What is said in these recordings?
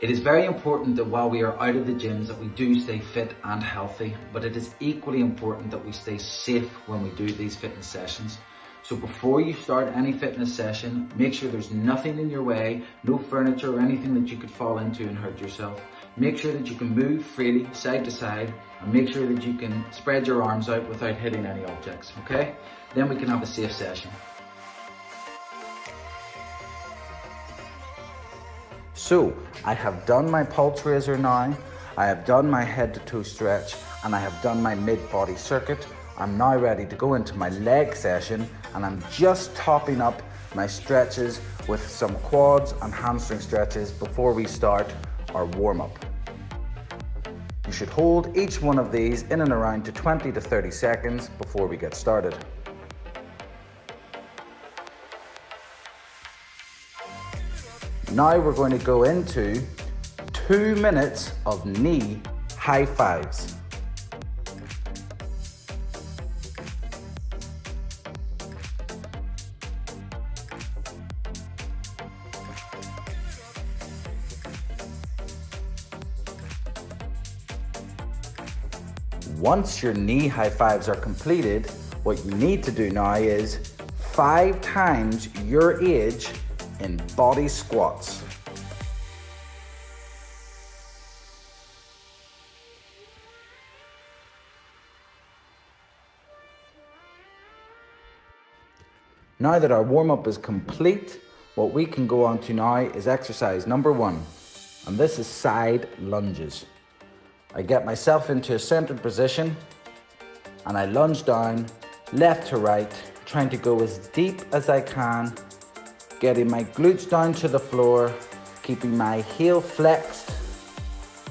It is very important that while we are out of the gyms that we do stay fit and healthy, but it is equally important that we stay safe when we do these fitness sessions. So before you start any fitness session, make sure there's nothing in your way, no furniture or anything that you could fall into and hurt yourself. Make sure that you can move freely side to side and make sure that you can spread your arms out without hitting any objects, okay? Then we can have a safe session. So I have done my pulse raiser now, I have done my head to toe stretch, and I have done my mid body circuit. I'm now ready to go into my leg session and I'm just topping up my stretches with some quads and hamstring stretches before we start our warm up. You should hold each one of these in and around to 20 to 30 seconds before we get started. Now we're going to go into two minutes of knee high fives. Once your knee high fives are completed, what you need to do now is five times your age in body squats. Now that our warm up is complete, what we can go on to now is exercise number one, and this is side lunges. I get myself into a centered position and I lunge down left to right, trying to go as deep as I can getting my glutes down to the floor, keeping my heel flexed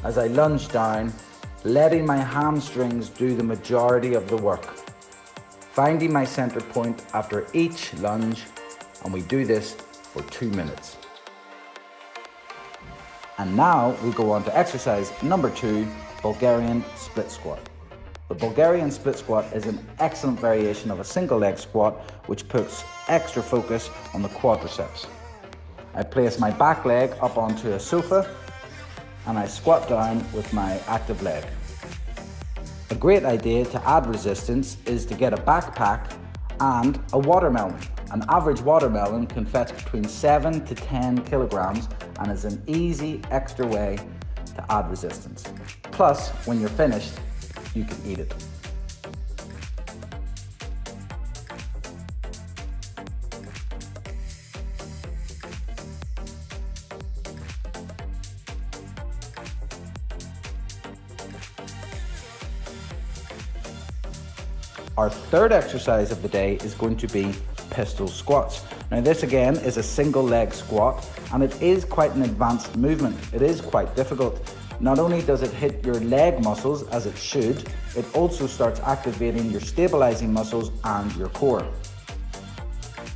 as I lunge down, letting my hamstrings do the majority of the work. Finding my center point after each lunge, and we do this for two minutes. And now we go on to exercise number two, Bulgarian split squat. The Bulgarian split squat is an excellent variation of a single leg squat which puts extra focus on the quadriceps. I place my back leg up onto a sofa and I squat down with my active leg. A great idea to add resistance is to get a backpack and a watermelon. An average watermelon can fetch between 7 to 10 kilograms and is an easy extra way to add resistance. Plus, when you're finished, you can eat it. Our third exercise of the day is going to be pistol squats. Now this again is a single leg squat and it is quite an advanced movement. It is quite difficult. Not only does it hit your leg muscles as it should, it also starts activating your stabilizing muscles and your core.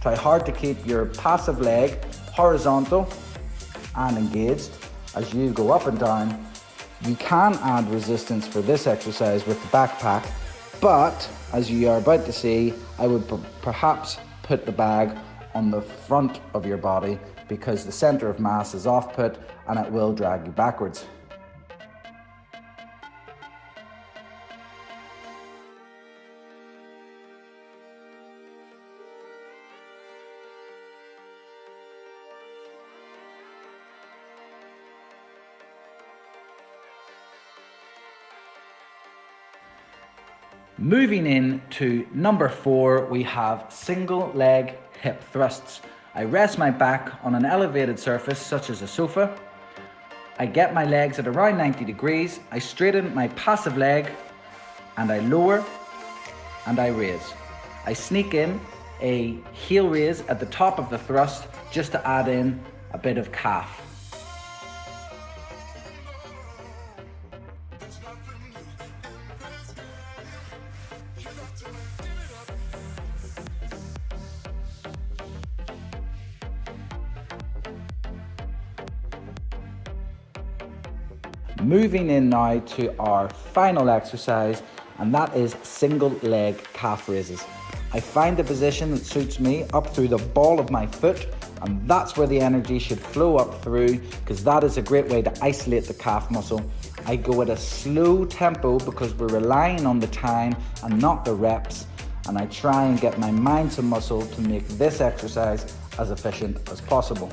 Try hard to keep your passive leg horizontal and engaged as you go up and down. You can add resistance for this exercise with the backpack, but as you are about to see, I would perhaps put the bag on the front of your body because the center of mass is off put and it will drag you backwards. Moving in to number four, we have single leg hip thrusts. I rest my back on an elevated surface such as a sofa. I get my legs at around 90 degrees. I straighten my passive leg and I lower and I raise. I sneak in a heel raise at the top of the thrust just to add in a bit of calf. Moving in now to our final exercise, and that is single leg calf raises. I find the position that suits me up through the ball of my foot And that's where the energy should flow up through because that is a great way to isolate the calf muscle. I go at a slow tempo because we're relying on the time and not the reps. And I try and get my mind to muscle to make this exercise as efficient as possible.